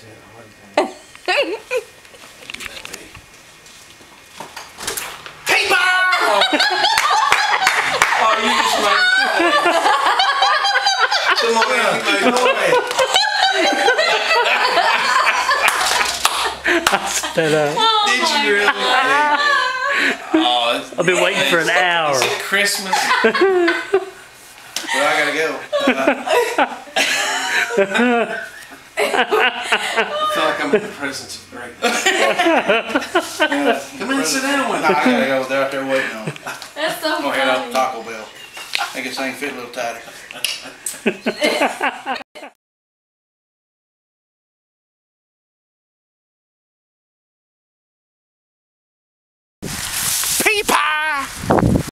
always had a hard time. Paper! oh. you just made Did you really? Oh, I've been waiting for an hour. Is it Christmas? well, I gotta go. Uh, I feel like I'm in the presence of greatness. Come in, sit down with Nah, me. I gotta go. They're out there waiting on me. That's so I'm gonna head out to. Taco Bell. I think this thing fit a little tighter.